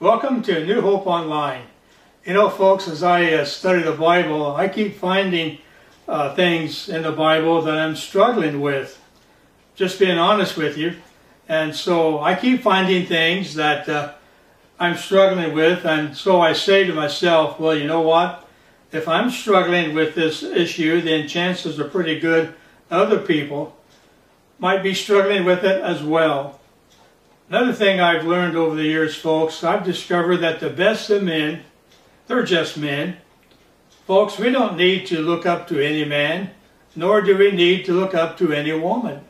Welcome to New Hope Online. You know, folks, as I uh, study the Bible, I keep finding uh, things in the Bible that I'm struggling with. Just being honest with you. And so I keep finding things that uh, I'm struggling with. And so I say to myself, well, you know what? If I'm struggling with this issue, then chances are pretty good other people might be struggling with it as well. Another thing I've learned over the years, folks, I've discovered that the best of men, they're just men. Folks, we don't need to look up to any man, nor do we need to look up to any woman.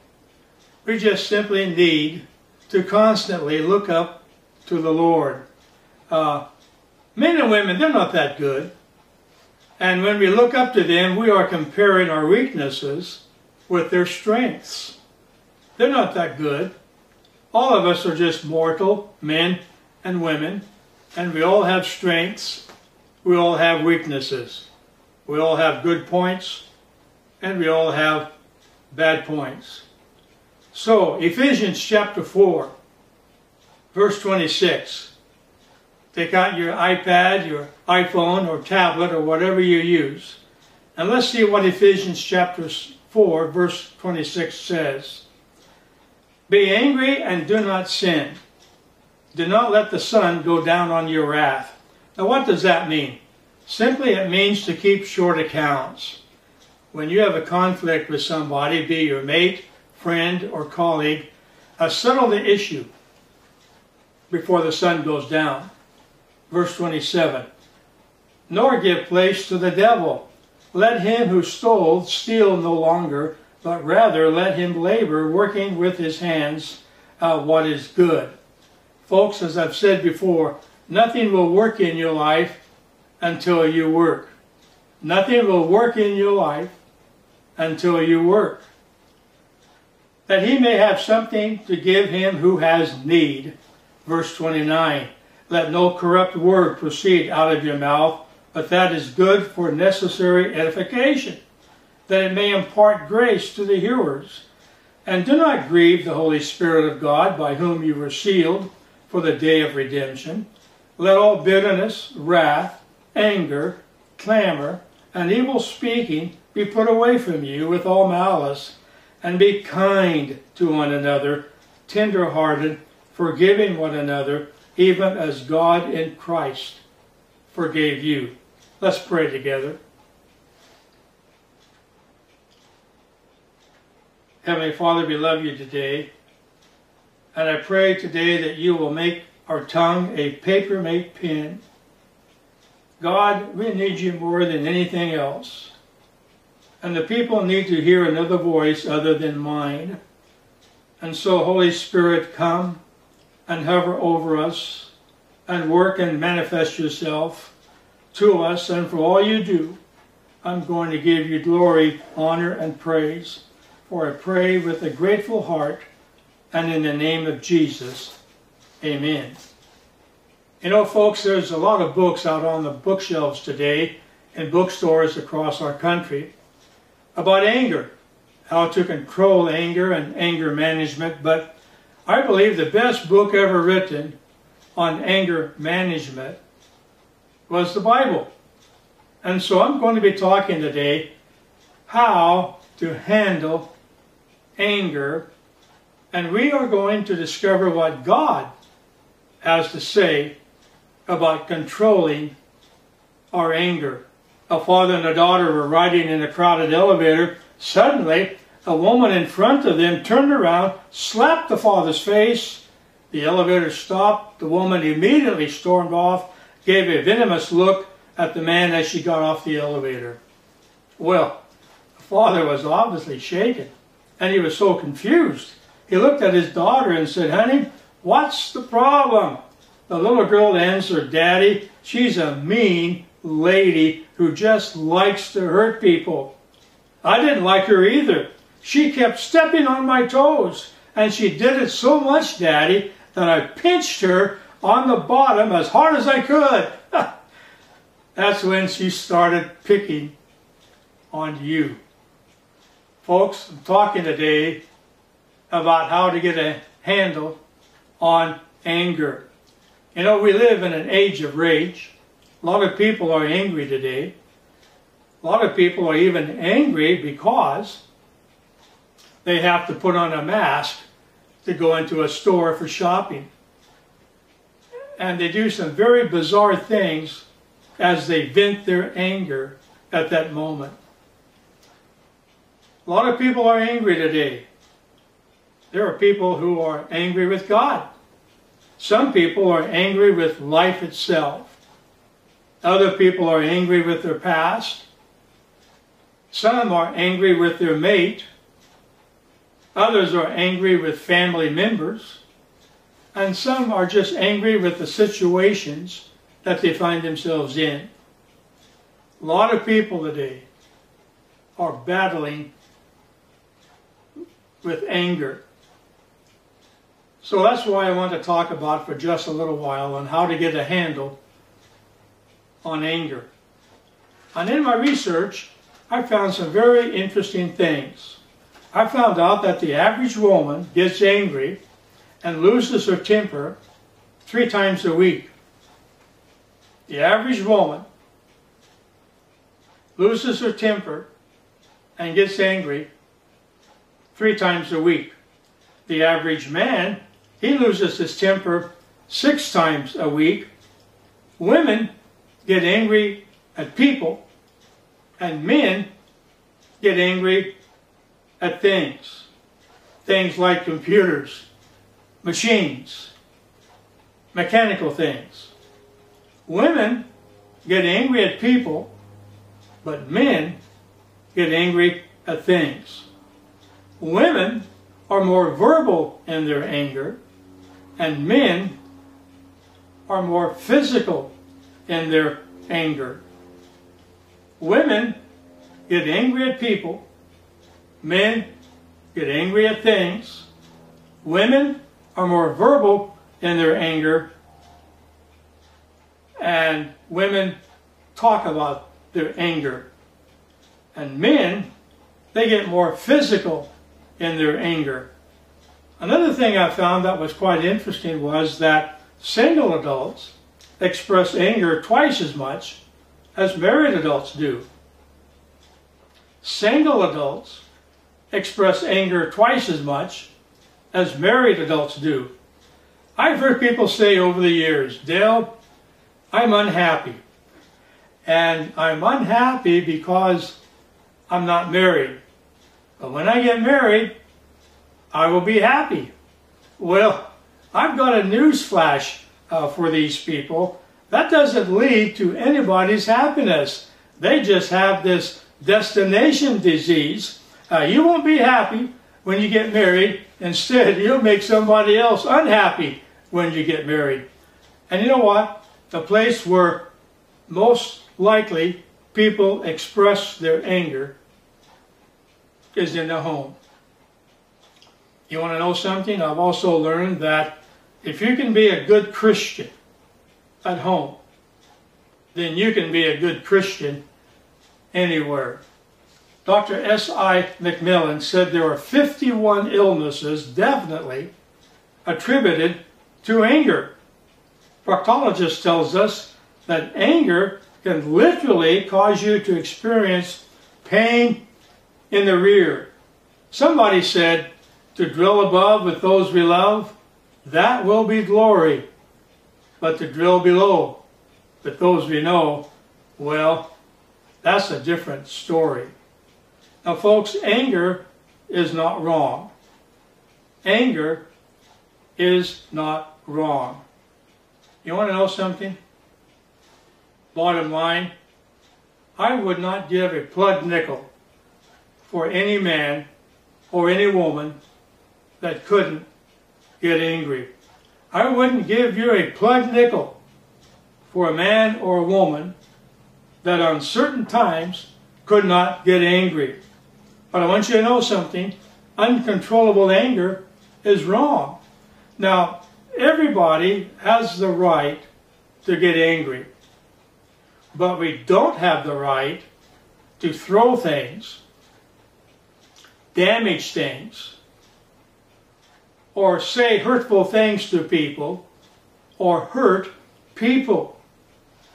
We just simply need to constantly look up to the Lord. Uh, men and women, they're not that good. And when we look up to them, we are comparing our weaknesses with their strengths. They're not that good. All of us are just mortal men and women, and we all have strengths. We all have weaknesses. We all have good points, and we all have bad points. So, Ephesians chapter 4, verse 26. Take out your iPad, your iPhone, or tablet, or whatever you use. And let's see what Ephesians chapter 4, verse 26 says. Be angry and do not sin. Do not let the sun go down on your wrath. Now, what does that mean? Simply, it means to keep short accounts. When you have a conflict with somebody, be your mate, friend, or colleague, uh, settle the issue before the sun goes down. Verse 27 Nor give place to the devil. Let him who stole steal no longer, but rather let him labor, working with his hands uh, what is good. Folks, as I've said before, nothing will work in your life until you work. Nothing will work in your life until you work. That he may have something to give him who has need. Verse 29 Let no corrupt word proceed out of your mouth, but that is good for necessary edification, that it may impart grace to the hearers. And do not grieve the Holy Spirit of God, by whom you were sealed for the day of redemption. Let all bitterness, wrath, anger, clamor, and evil speaking be put away from you with all malice, and be kind to one another, tender-hearted, forgiving one another, even as God in Christ forgave you. Let's pray together. Heavenly Father, we love you today. And I pray today that you will make our tongue a paper-made pen. God, we need you more than anything else. And the people need to hear another voice other than mine. And so, Holy Spirit, come and hover over us and work and manifest yourself to us and for all you do. I'm going to give you glory, honor, and praise. For I pray with a grateful heart and in the name of Jesus. Amen. You know, folks, there's a lot of books out on the bookshelves today in bookstores across our country about anger, how to control anger and anger management. But I believe the best book ever written on anger management was the Bible. And so I'm going to be talking today how to handle anger. And we are going to discover what God has to say about controlling our anger. A father and a daughter were riding in a crowded elevator. Suddenly, a woman in front of them turned around, slapped the father's face. The elevator stopped. The woman immediately stormed off, gave a venomous look at the man as she got off the elevator. Well, the father was obviously shaken, and he was so confused. He looked at his daughter and said, Honey, what's the problem? The little girl answered, Daddy, she's a mean lady who just likes to hurt people. I didn't like her either. She kept stepping on my toes, and she did it so much, Daddy, that I pinched her on the bottom as hard as I could. That's when she started picking on you. Folks, I'm talking today about how to get a handle on anger. You know, we live in an age of rage. A lot of people are angry today. A lot of people are even angry because they have to put on a mask to go into a store for shopping. And they do some very bizarre things as they vent their anger at that moment. A lot of people are angry today. There are people who are angry with God. Some people are angry with life itself. Other people are angry with their past. Some are angry with their mate. Others are angry with family members. And some are just angry with the situations that they find themselves in. A lot of people today are battling with anger. So that's why I want to talk about for just a little while on how to get a handle on anger. And in my research, I found some very interesting things. I found out that the average woman gets angry and loses her temper three times a week. The average woman loses her temper and gets angry three times a week. The average man, he loses his temper six times a week. Women get angry at people, and men get angry at things. Things like computers, machines, mechanical things. Women get angry at people, but men get angry at things. Women are more verbal in their anger, and men are more physical in their anger. Women get angry at people, men get angry at things, women are more verbal in their anger, and women talk about their anger. And men, they get more physical in their anger. Another thing I found that was quite interesting was that single adults express anger twice as much as married adults do. Single adults express anger twice as much as married adults do. I've heard people say over the years, Dale, I'm unhappy. And I'm unhappy because I'm not married. But when I get married, I will be happy. Well, I've got a news flash uh, for these people. That doesn't lead to anybody's happiness. They just have this destination disease. Uh, you won't be happy when you get married. Instead, you'll make somebody else unhappy when you get married. And you know what? The place where most likely people express their anger is in the home. You want to know something? I've also learned that if you can be a good Christian at home, then you can be a good Christian anywhere. Dr. S.I. McMillen said there are 51 illnesses definitely attributed to anger. Proctologist tells us that anger can literally cause you to experience pain in the rear. Somebody said, to drill above with those we love, that will be glory. But to drill below with those we know, well, that's a different story. Now, folks, anger is not wrong. Anger is not wrong. You want to know something? Bottom line, I would not give a plug nickel for any man or any woman that couldn't get angry. I wouldn't give you a plug nickel for a man or a woman that on certain times could not get angry. But I want you to know something. Uncontrollable anger is wrong. Now, everybody has the right to get angry. But we don't have the right to throw things, damage things, or say hurtful things to people, or hurt people.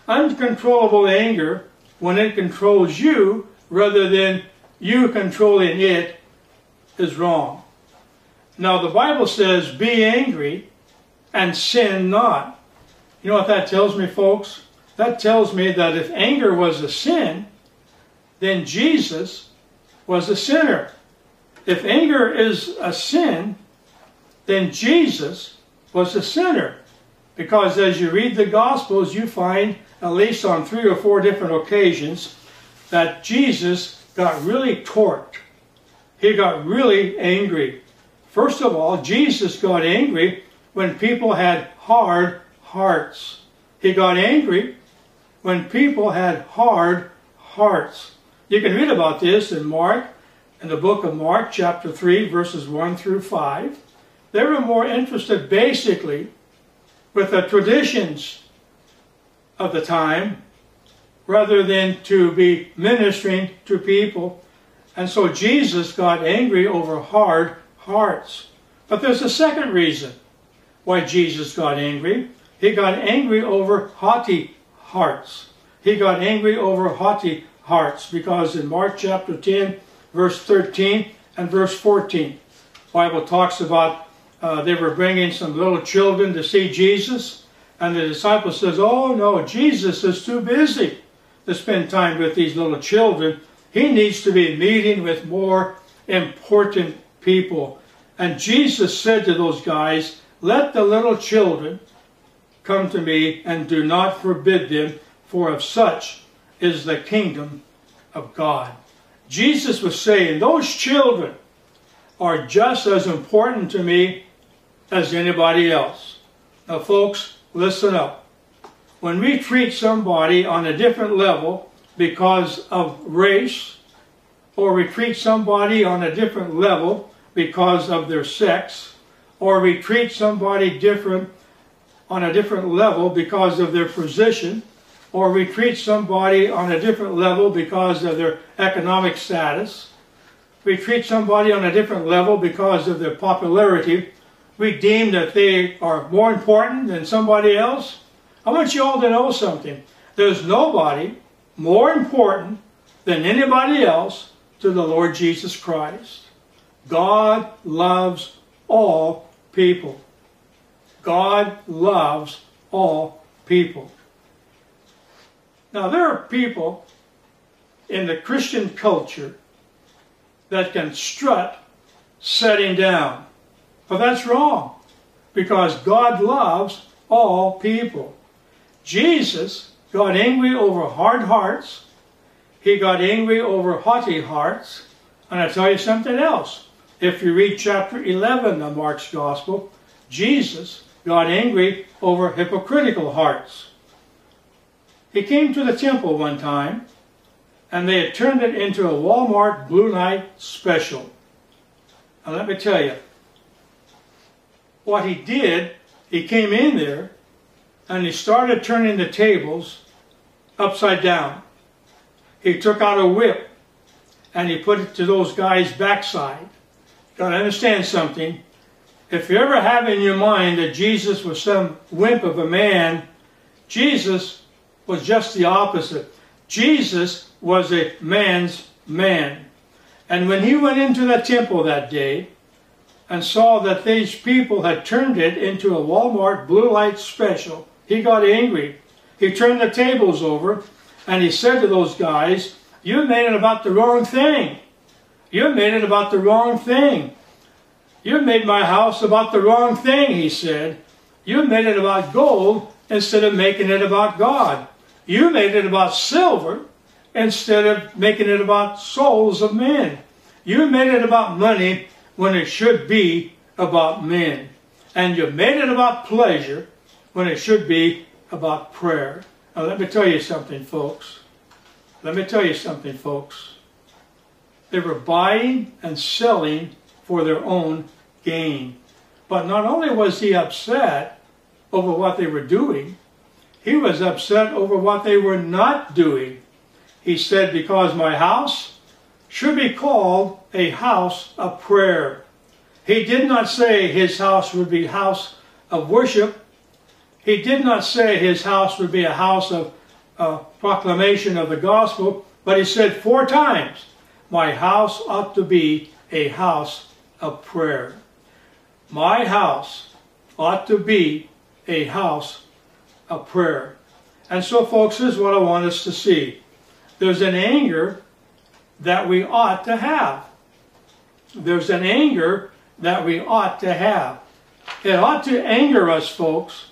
Uncontrollable anger, when it controls you rather than you controlling it, is wrong. Now, the Bible says, be angry and sin not. You know what that tells me, folks? That tells me that if anger was a sin, then Jesus was a sinner. If anger is a sin, then Jesus was a sinner. Because as you read the Gospels, you find, at least on three or four different occasions, that Jesus got really torqued. He got really angry. First of all, Jesus got angry when people had hard hearts. He got angry when people had hard hearts. You can read about this in Mark, in the book of Mark, chapter 3, verses 1 through 5. They were more interested basically with the traditions of the time rather than to be ministering to people. And so Jesus got angry over hard hearts. But there's a second reason why Jesus got angry. He got angry over haughty hearts. He got angry over haughty hearts because in Mark chapter 10, verse 13 and verse 14, Bible talks about uh, they were bringing some little children to see Jesus, and the disciple says, "Oh no, Jesus is too busy to spend time with these little children. He needs to be meeting with more important people." And Jesus said to those guys, "Let the little children come to me, and do not forbid them, for of such is the kingdom of God. Jesus was saying, those children are just as important to me as anybody else. Now, folks, listen up. When we treat somebody on a different level because of race, or we treat somebody on a different level because of their sex, or we treat somebody different on a different level because of their position, or we treat somebody on a different level because of their economic status. We treat somebody on a different level because of their popularity. We deem that they are more important than somebody else. I want you all to know something. There's nobody more important than anybody else to the Lord Jesus Christ. God loves all people. God loves all people. Now, there are people in the Christian culture that can strut setting down. But that's wrong because God loves all people. Jesus got angry over hard hearts. He got angry over haughty hearts. And I tell you something else. If you read chapter 11 of Mark's Gospel, Jesus got angry over hypocritical hearts. He came to the temple one time, and they had turned it into a Walmart Blue Light special. Now let me tell you, what he did, he came in there, and he started turning the tables upside down. He took out a whip, and he put it to those guys' backside. You gotta understand something. If you ever have in your mind that Jesus was some wimp of a man, Jesus was just the opposite. Jesus was a man's man. And when he went into the temple that day and saw that these people had turned it into a Walmart blue light special, he got angry. He turned the tables over and he said to those guys, You made it about the wrong thing. You made it about the wrong thing. You made my house about the wrong thing, he said. You made it about gold instead of making it about God. You made it about silver instead of making it about souls of men. You made it about money when it should be about men. And you made it about pleasure when it should be about prayer. Now, let me tell you something, folks. Let me tell you something, folks. They were buying and selling for their own gain. But not only was he upset over what they were doing, he was upset over what they were not doing. he said, Because my house should be called a house of prayer. He did not say his house would be house of worship. He did not say his house would be a house of uh, proclamation of the gospel, but he said four times, My house ought to be a house of prayer. My house ought to be a house of prayer. And so, folks, this is what I want us to see. There's an anger that we ought to have. There's an anger that we ought to have. It ought to anger us, folks,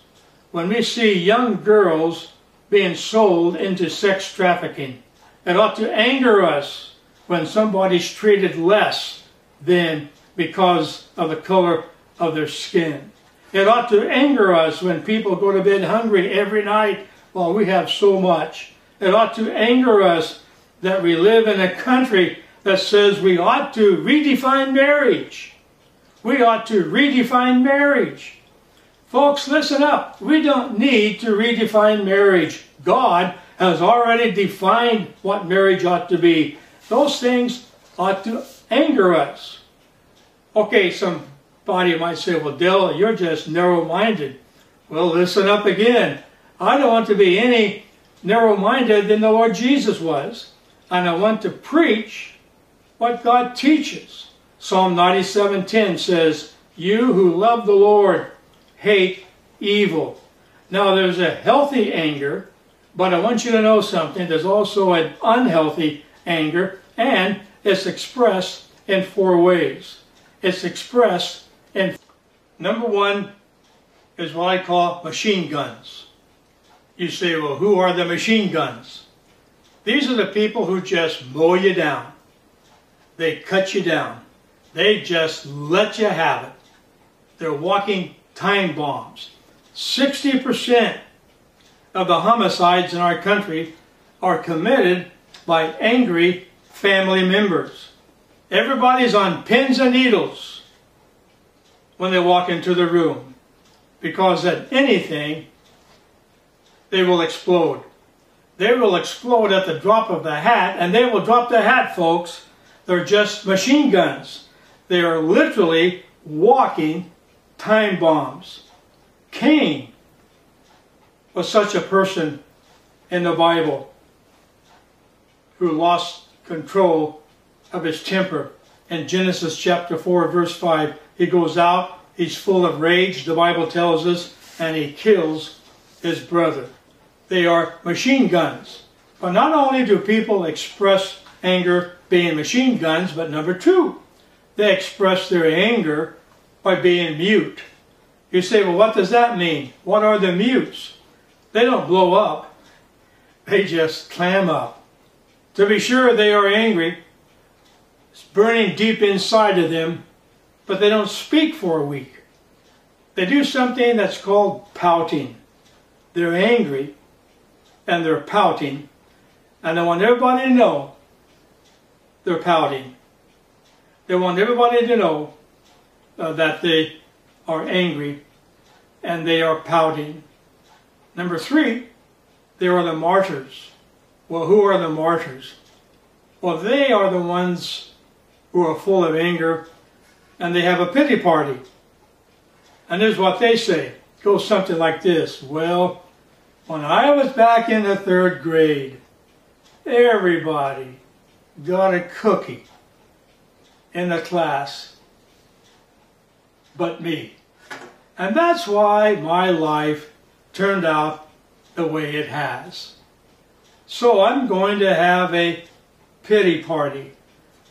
when we see young girls being sold into sex trafficking. It ought to anger us when somebody's treated less than because of the color of their skin. It ought to anger us when people go to bed hungry every night while we have so much. It ought to anger us that we live in a country that says we ought to redefine marriage. We ought to redefine marriage. Folks, listen up. We don't need to redefine marriage. God has already defined what marriage ought to be. Those things ought to anger us. Okay, somebody might say, well, Dale, you're just narrow-minded. Well, listen up again. I don't want to be any narrow-minded than the Lord Jesus was. And I want to preach what God teaches. Psalm 97.10 says, You who love the Lord hate evil. Now there's a healthy anger, but I want you to know something. There's also an unhealthy anger, and it's expressed in four ways it's expressed in number one is what I call machine guns. You say, well, who are the machine guns? These are the people who just mow you down. They cut you down. They just let you have it. They're walking time bombs. 60% of the homicides in our country are committed by angry family members. Everybody's on pins and needles when they walk into the room because at anything they will explode. They will explode at the drop of the hat and they will drop the hat, folks. They're just machine guns. They are literally walking time bombs. Cain was such a person in the Bible who lost control of his temper. In Genesis chapter 4, verse 5, he goes out, he's full of rage, the Bible tells us, and he kills his brother. They are machine guns. But not only do people express anger being machine guns, but number two, they express their anger by being mute. You say, well, what does that mean? What are the mutes? They don't blow up. They just clam up. To be sure, they are angry, it's burning deep inside of them, but they don't speak for a week. They do something that's called pouting. They're angry and they're pouting, and they want everybody to know they're pouting. They want everybody to know uh, that they are angry and they are pouting. Number three, they are the martyrs. Well, who are the martyrs? Well, they are the ones who are full of anger, and they have a pity party. And here's what they say. It goes something like this. Well, when I was back in the third grade, everybody got a cookie in the class but me. And that's why my life turned out the way it has. So I'm going to have a pity party.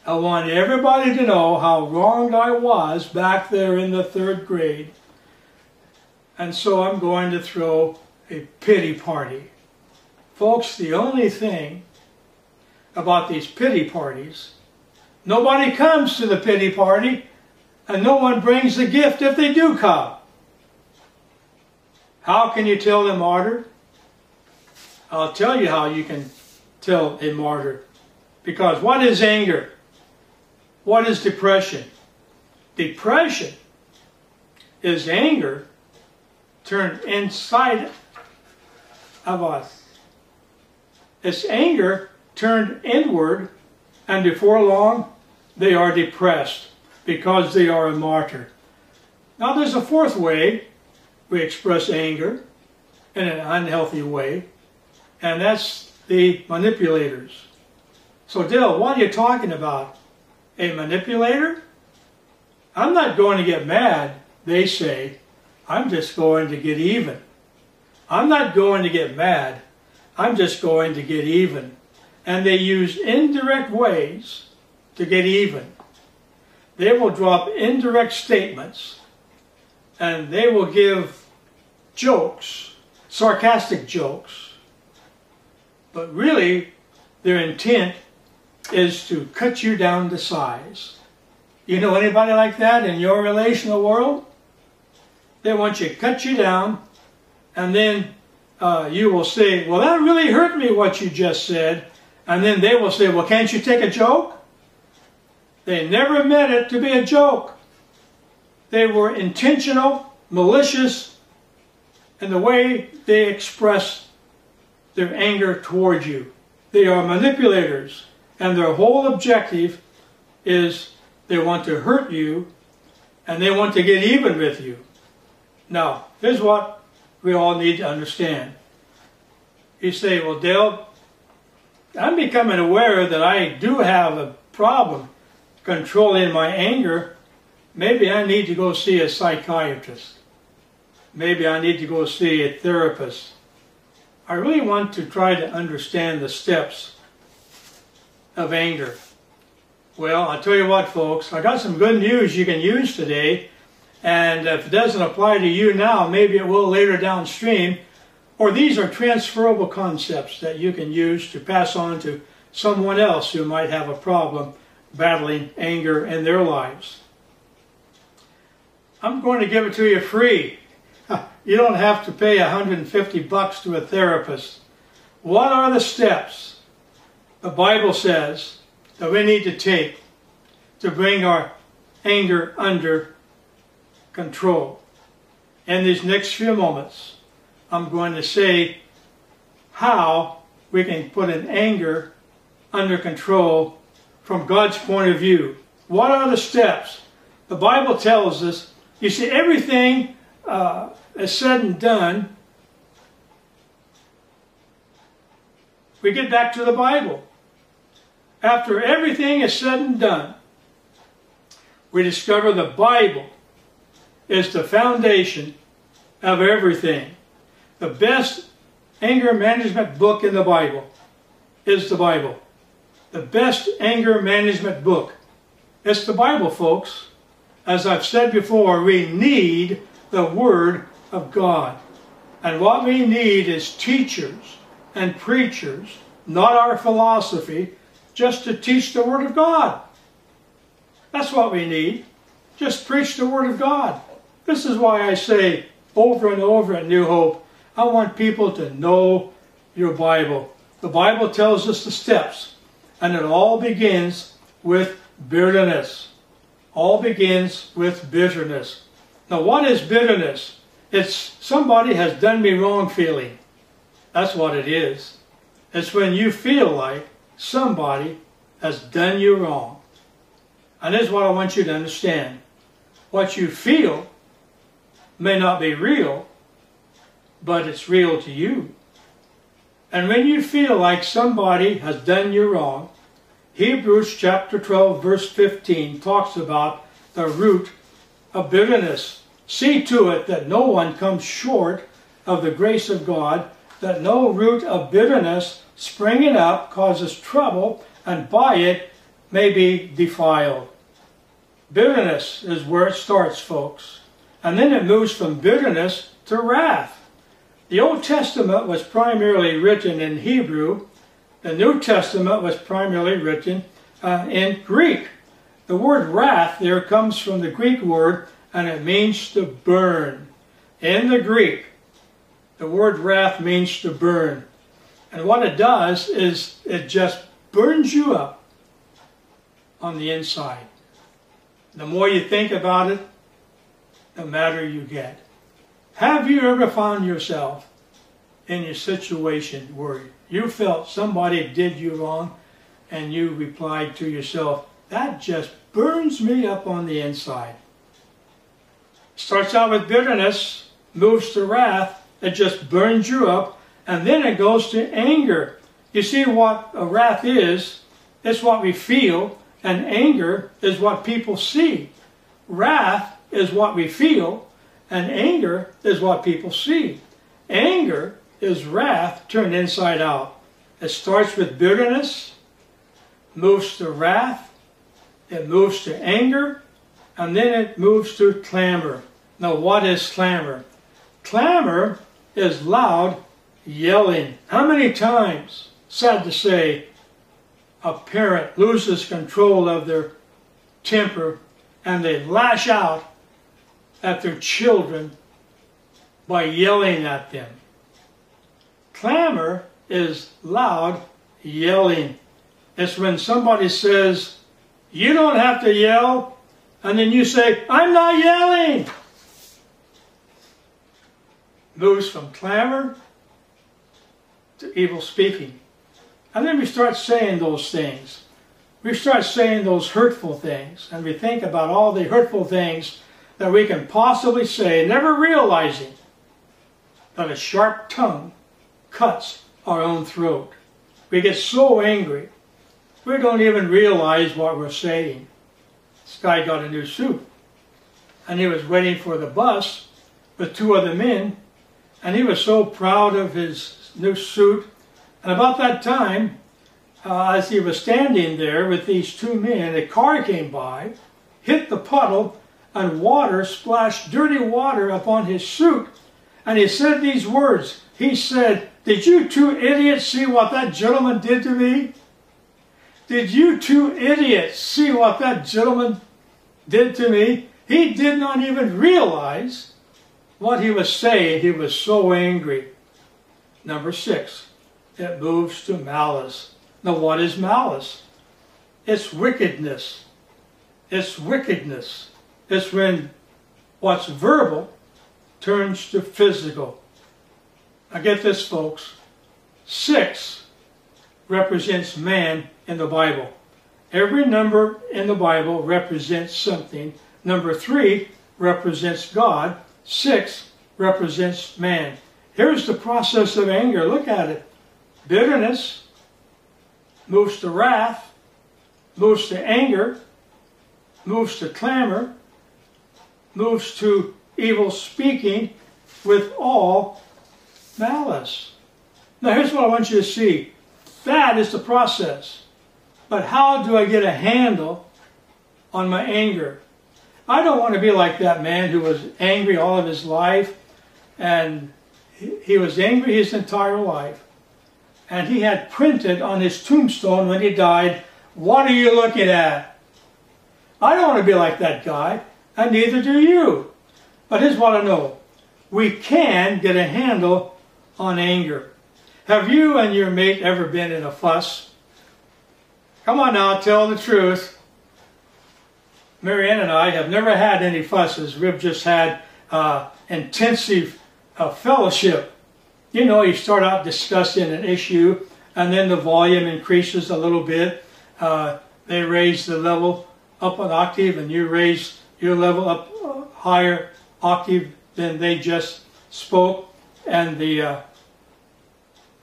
I want everybody to know how wrong I was back there in the third grade. And so I'm going to throw a pity party. Folks, the only thing about these pity parties, nobody comes to the pity party and no one brings the gift if they do come. How can you tell a martyr? I'll tell you how you can tell a martyr. Because what is anger? What is depression? Depression is anger turned inside of us. It's anger turned inward, and before long they are depressed because they are a martyr. Now, there's a fourth way we express anger in an unhealthy way, and that's the manipulators. So, Dale, what are you talking about? A manipulator? I'm not going to get mad, they say. I'm just going to get even. I'm not going to get mad. I'm just going to get even. And they use indirect ways to get even. They will drop indirect statements and they will give jokes, sarcastic jokes. But really, their intent is to cut you down to size. You know anybody like that in your relational world? They want you to cut you down, and then uh, you will say, Well, that really hurt me what you just said. And then they will say, Well, can't you take a joke? They never meant it to be a joke. They were intentional, malicious in the way they express their anger toward you. They are manipulators, and their whole objective is they want to hurt you and they want to get even with you. Now, here's what we all need to understand. You say, well, Dale, I'm becoming aware that I do have a problem controlling my anger. Maybe I need to go see a psychiatrist. Maybe I need to go see a therapist. I really want to try to understand the steps of anger. Well, I'll tell you what, folks, I got some good news you can use today. And if it doesn't apply to you now, maybe it will later downstream. Or these are transferable concepts that you can use to pass on to someone else who might have a problem battling anger in their lives. I'm going to give it to you free. You don't have to pay 150 bucks to a therapist. What are the steps the Bible says that we need to take to bring our anger under control? In these next few moments, I'm going to say how we can put an anger under control from God's point of view. What are the steps? The Bible tells us, you see, everything uh, is said and done, we get back to the Bible. After everything is said and done, we discover the Bible is the foundation of everything. The best anger management book in the Bible is the Bible. The best anger management book. It's the Bible, folks. As I've said before, we need the Word of God. And what we need is teachers and preachers, not our philosophy, just to teach the Word of God. That's what we need. Just preach the Word of God. This is why I say over and over at New Hope, I want people to know your Bible. The Bible tells us the steps, and it all begins with bitterness. All begins with bitterness. Now, what is bitterness? It's somebody has done me wrong feeling. That's what it is. It's when you feel like somebody has done you wrong. And this is what I want you to understand. What you feel may not be real, but it's real to you. And when you feel like somebody has done you wrong, Hebrews chapter 12 verse 15 talks about the root of bitterness. See to it that no one comes short of the grace of God, that no root of bitterness springing up causes trouble, and by it may be defiled. Bitterness is where it starts, folks. And then it moves from bitterness to wrath. The Old Testament was primarily written in Hebrew. The New Testament was primarily written uh, in Greek. The word wrath there comes from the Greek word and it means to burn. In the Greek, the word wrath means to burn. And what it does is it just burns you up on the inside. The more you think about it, the madder you get. Have you ever found yourself in a situation where you felt somebody did you wrong and you replied to yourself, that just burns me up on the inside. Starts out with bitterness, moves to wrath, it just burns you up, and then it goes to anger. You see what a wrath is? It's what we feel, and anger is what people see. Wrath is what we feel, and anger is what people see. Anger is wrath turned inside out. It starts with bitterness, moves to wrath, it moves to anger, and then it moves to clamor. Now, what is clamor? Clamor is loud yelling. How many times, sad to say, a parent loses control of their temper and they lash out at their children by yelling at them. Clamor is loud yelling. It's when somebody says, You don't have to yell, and then you say, I'm not yelling. Moves from clamor to evil speaking. And then we start saying those things. We start saying those hurtful things, and we think about all the hurtful things that we can possibly say, never realizing that a sharp tongue cuts our own throat. We get so angry, we don't even realize what we're saying. This guy got a new suit, and he was waiting for the bus with two other men, and he was so proud of his new suit and about that time, uh, as he was standing there with these two men, a car came by, hit the puddle, and water splashed dirty water upon his suit. And he said these words. He said, Did you two idiots see what that gentleman did to me? Did you two idiots see what that gentleman did to me? He did not even realize what he was saying. He was so angry. Number six, it moves to malice. Now, what is malice? It's wickedness. It's wickedness. It's when what's verbal turns to physical. Now, get this, folks. Six represents man in the Bible. Every number in the Bible represents something. Number three represents God. Six represents man. Here's the process of anger. Look at it. Bitterness moves to wrath, moves to anger, moves to clamor, moves to evil speaking with all malice. Now, here's what I want you to see that is the process. But how do I get a handle on my anger? I don't want to be like that man who was angry all of his life and he was angry his entire life and he had printed on his tombstone when he died, What are you looking at? I don't want to be like that guy, and neither do you. But here's what I know we can get a handle on anger. Have you and your mate ever been in a fuss? Come on now, tell the truth. Marianne and I have never had any fusses. We've just had uh, intensive uh, fellowship you know, you start out discussing an issue and then the volume increases a little bit. Uh, they raise the level up an octave and you raise your level up uh, higher octave than they just spoke and the uh,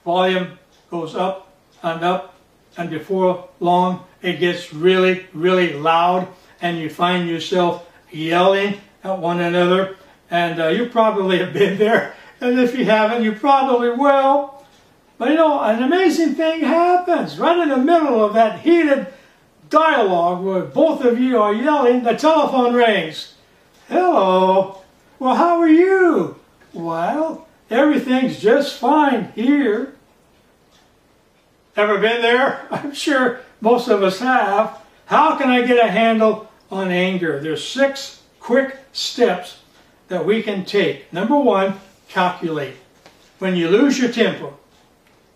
volume goes up and up and before long it gets really, really loud and you find yourself yelling at one another and uh, you probably have been there and if you haven't, you probably will. But you know, an amazing thing happens right in the middle of that heated dialogue where both of you are yelling, the telephone rings. Hello. Well, how are you? Well, everything's just fine here. Ever been there? I'm sure most of us have. How can I get a handle on anger? There's six quick steps that we can take. Number one, calculate. When you lose your temper,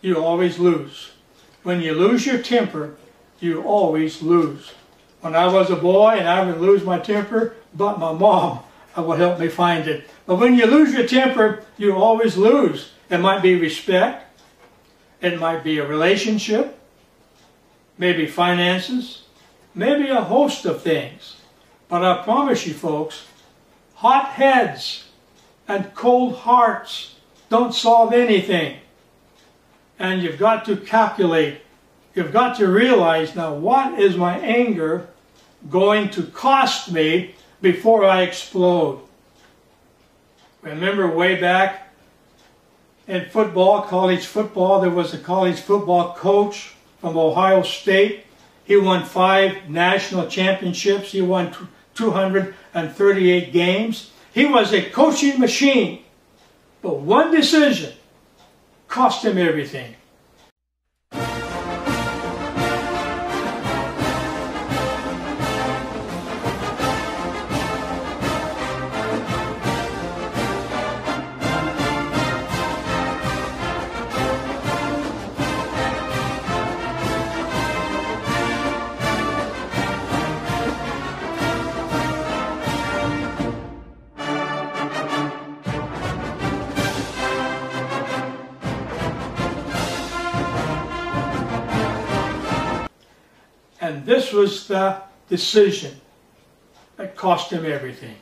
you always lose. When you lose your temper, you always lose. When I was a boy and I would lose my temper, but my mom uh, would help me find it. But when you lose your temper, you always lose. It might be respect. It might be a relationship. Maybe finances. Maybe a host of things. But I promise you folks, hot heads and cold hearts don't solve anything. And you've got to calculate. You've got to realize now what is my anger going to cost me before I explode. Remember way back in football, college football, there was a college football coach from Ohio State. He won five national championships. He won 238 games. He was a coaching machine. But one decision cost him everything. And this was the decision that cost him everything.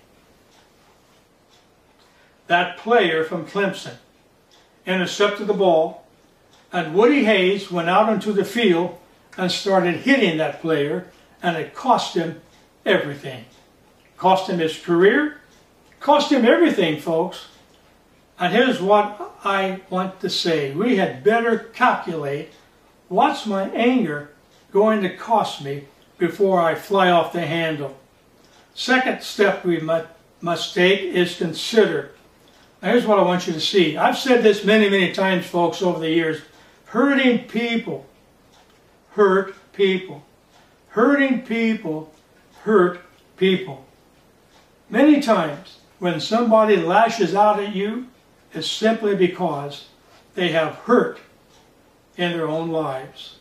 That player from Clemson intercepted the ball, and Woody Hayes went out onto the field and started hitting that player, and it cost him everything. Cost him his career, cost him everything, folks. And here's what I want to say. We had better calculate what's my anger going to cost me before I fly off the handle. Second step we must take is consider. Now here's what I want you to see. I've said this many, many times, folks, over the years. Hurting people hurt people. Hurting people hurt people. Many times when somebody lashes out at you, it's simply because they have hurt in their own lives.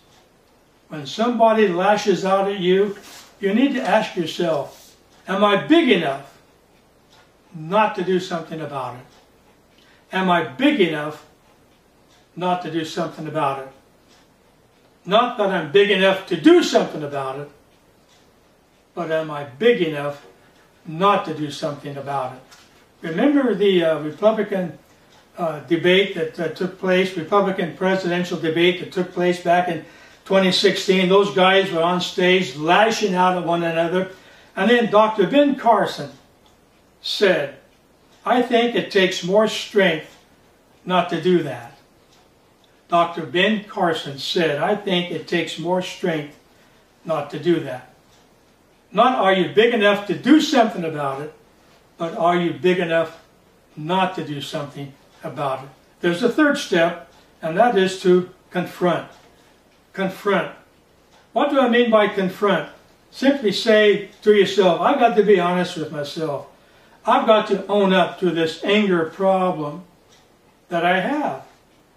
When somebody lashes out at you, you need to ask yourself, am I big enough not to do something about it? Am I big enough not to do something about it? Not that I'm big enough to do something about it, but am I big enough not to do something about it? Remember the uh, Republican uh, debate that uh, took place, Republican presidential debate that took place back in 2016, those guys were on stage lashing out at one another. And then Dr. Ben Carson said, I think it takes more strength not to do that. Dr. Ben Carson said, I think it takes more strength not to do that. Not are you big enough to do something about it, but are you big enough not to do something about it? There's a third step, and that is to confront confront. What do I mean by confront? Simply say to yourself, I've got to be honest with myself. I've got to own up to this anger problem that I have.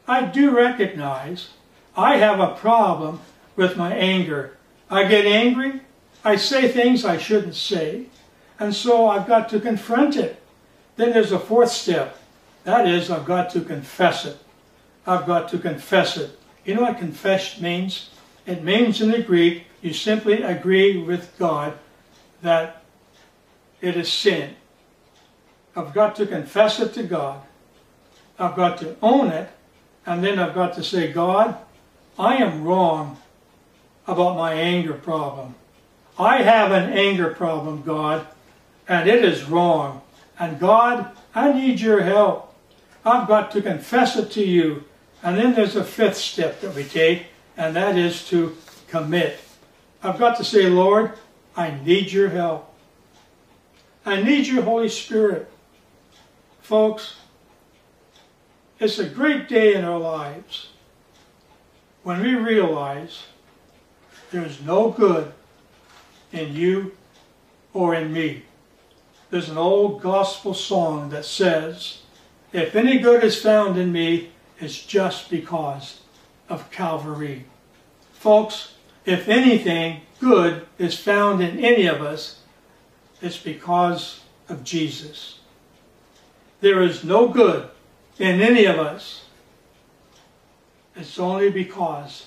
I do recognize I have a problem with my anger. I get angry, I say things I shouldn't say, and so I've got to confront it. Then there's a fourth step. That is, I've got to confess it. I've got to confess it. You know what confess means? It means in the Greek, you simply agree with God that it is sin. I've got to confess it to God. I've got to own it. And then I've got to say, God, I am wrong about my anger problem. I have an anger problem, God, and it is wrong. And God, I need your help. I've got to confess it to you and then there's a fifth step that we take, and that is to commit. I've got to say, Lord, I need your help. I need your Holy Spirit. Folks, it's a great day in our lives when we realize there's no good in you or in me. There's an old gospel song that says, If any good is found in me, is just because of Calvary. Folks, if anything good is found in any of us, it's because of Jesus. There is no good in any of us It's only because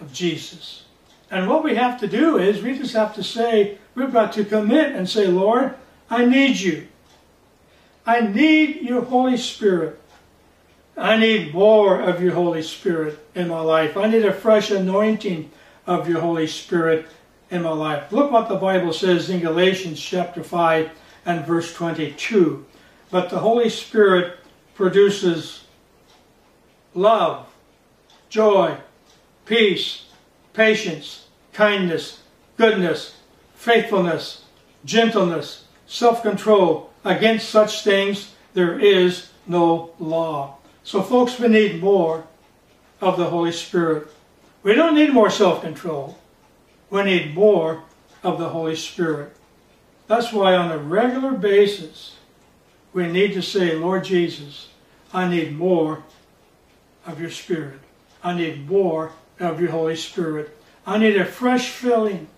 of Jesus. And what we have to do is we just have to say, we've got to commit and say, Lord, I need you. I need your Holy Spirit. I need more of your Holy Spirit in my life. I need a fresh anointing of your Holy Spirit in my life. Look what the Bible says in Galatians chapter 5 and verse 22. But the Holy Spirit produces love, joy, peace, patience, kindness, goodness, faithfulness, gentleness, self-control. Against such things there is no law. So folks, we need more of the Holy Spirit. We don't need more self-control. We need more of the Holy Spirit. That's why on a regular basis, we need to say, Lord Jesus, I need more of your Spirit. I need more of your Holy Spirit. I need a fresh filling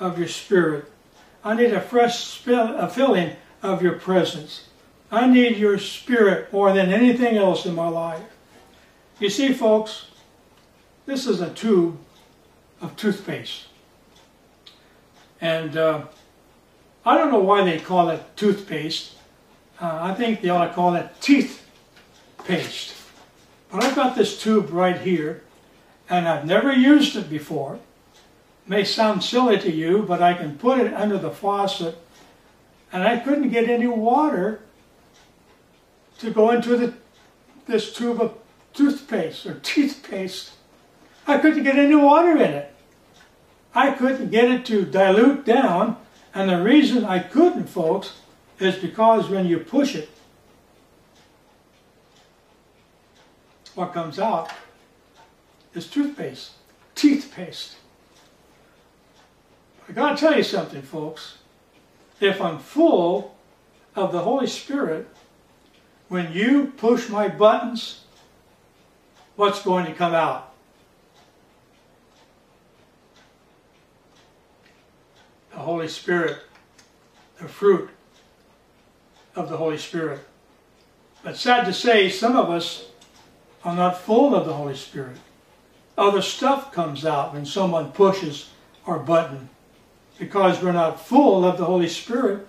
of your Spirit. I need a fresh a filling of your presence. I need your Spirit more than anything else in my life. You see, folks, this is a tube of toothpaste. And uh, I don't know why they call it toothpaste. Uh, I think they ought to call it teeth paste. But I've got this tube right here, and I've never used it before. It may sound silly to you, but I can put it under the faucet, and I couldn't get any water to go into the, this tube of toothpaste or teeth paste. I couldn't get any water in it. I couldn't get it to dilute down, and the reason I couldn't, folks, is because when you push it, what comes out is toothpaste, teeth paste. I gotta tell you something, folks. If I'm full of the Holy Spirit, when you push my buttons, what's going to come out? The Holy Spirit, the fruit of the Holy Spirit. But sad to say, some of us are not full of the Holy Spirit. Other stuff comes out when someone pushes our button. Because we're not full of the Holy Spirit,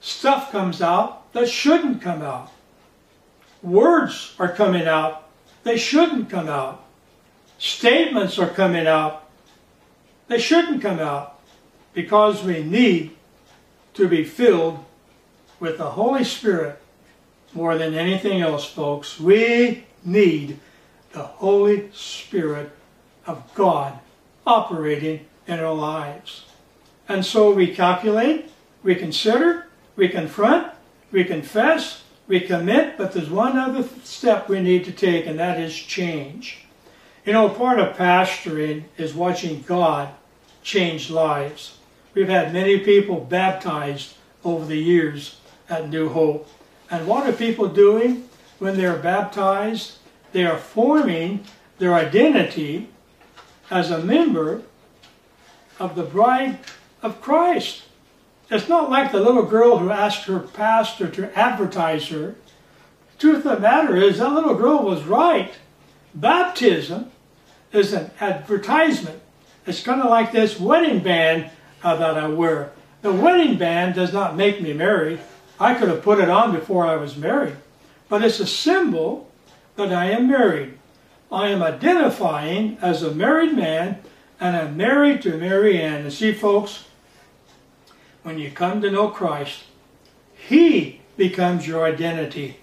stuff comes out that shouldn't come out. Words are coming out, they shouldn't come out. Statements are coming out, they shouldn't come out. Because we need to be filled with the Holy Spirit more than anything else, folks. We need the Holy Spirit of God operating in our lives. And so we calculate, we consider, we confront, we confess, we commit, but there's one other step we need to take, and that is change. You know, part of pastoring is watching God change lives. We've had many people baptized over the years at New Hope. And what are people doing when they're baptized? They are forming their identity as a member of the bride of Christ. It's not like the little girl who asked her pastor to advertise her. The truth of the matter is, that little girl was right. Baptism is an advertisement. It's kind of like this wedding band uh, that I wear. The wedding band does not make me married. I could have put it on before I was married. But it's a symbol that I am married. I am identifying as a married man and I'm married to Mary Ann. And see, folks, when you come to know Christ, He becomes your identity.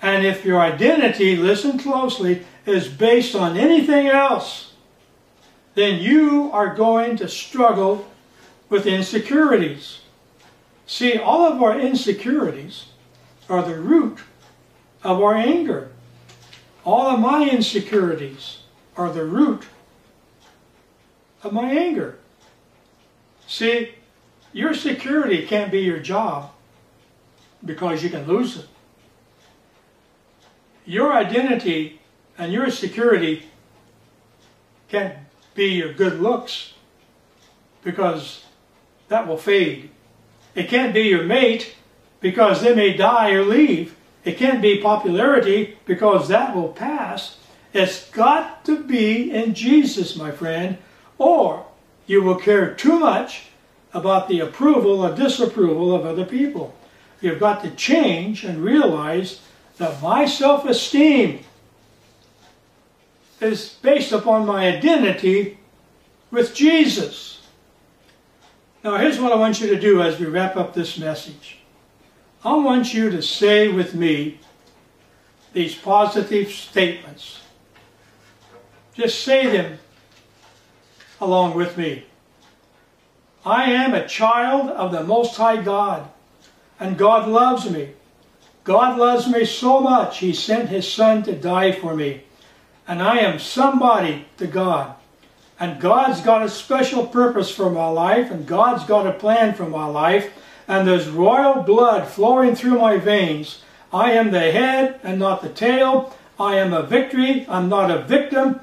And if your identity, listen closely, is based on anything else, then you are going to struggle with insecurities. See, all of our insecurities are the root of our anger. All of my insecurities are the root of my anger. See, your security can't be your job because you can lose it. Your identity and your security can't be your good looks because that will fade. It can't be your mate because they may die or leave. It can't be popularity because that will pass. It's got to be in Jesus, my friend, or you will care too much about the approval or disapproval of other people. You've got to change and realize that my self esteem is based upon my identity with Jesus. Now, here's what I want you to do as we wrap up this message. I want you to say with me these positive statements. Just say them along with me. I am a child of the Most High God, and God loves me. God loves me so much, He sent His Son to die for me. And I am somebody to God. And God's got a special purpose for my life, and God's got a plan for my life, and there's royal blood flowing through my veins. I am the head and not the tail. I am a victory. I'm not a victim.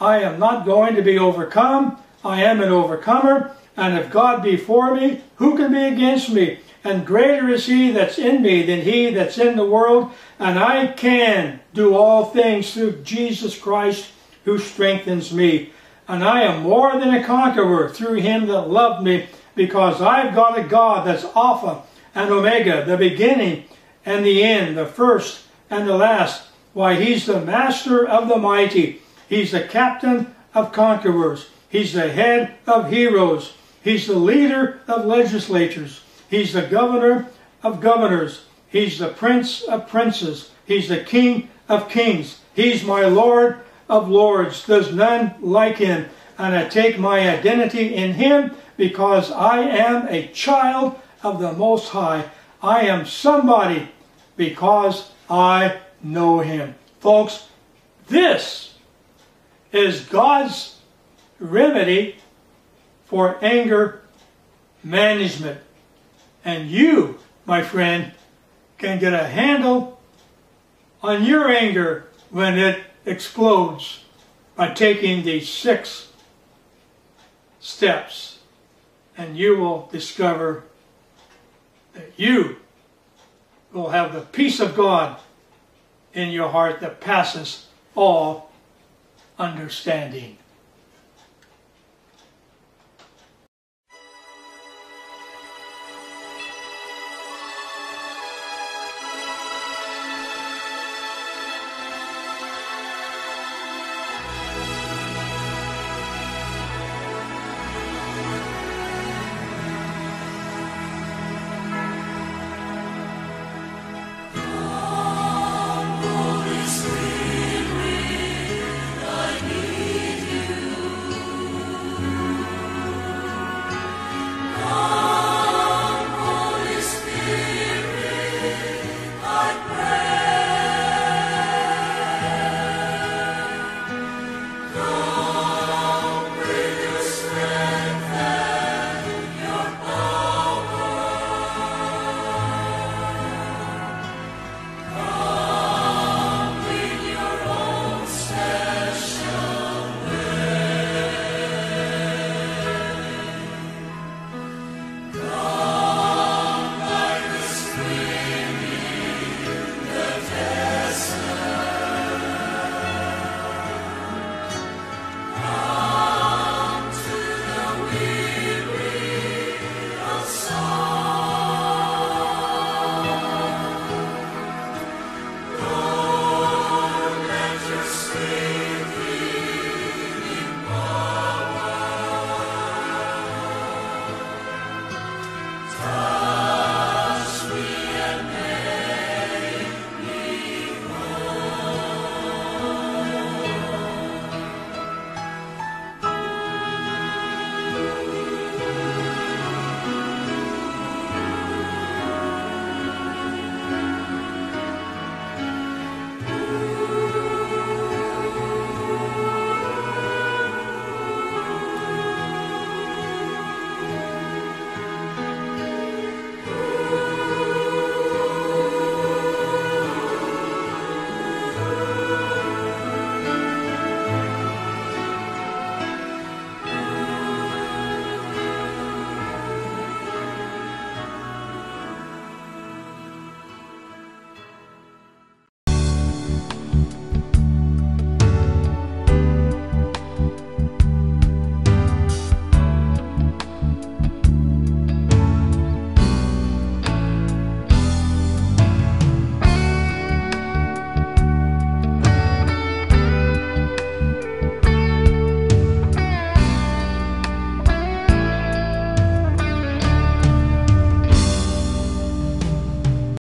I am not going to be overcome. I am an overcomer. And if God be for me, who can be against me? And greater is he that's in me than he that's in the world. And I can do all things through Jesus Christ who strengthens me. And I am more than a conqueror through him that loved me, because I've got a God that's Alpha and Omega, the beginning and the end, the first and the last. Why, he's the master of the mighty. He's the captain of conquerors. He's the head of heroes. He's the leader of legislatures. He's the governor of governors. He's the prince of princes. He's the king of kings. He's my lord of lords. There's none like him. And I take my identity in him because I am a child of the Most High. I am somebody because I know him. Folks, this is God's remedy for anger management. And you, my friend, can get a handle on your anger when it explodes by taking these six steps. And you will discover that you will have the peace of God in your heart that passes all understanding.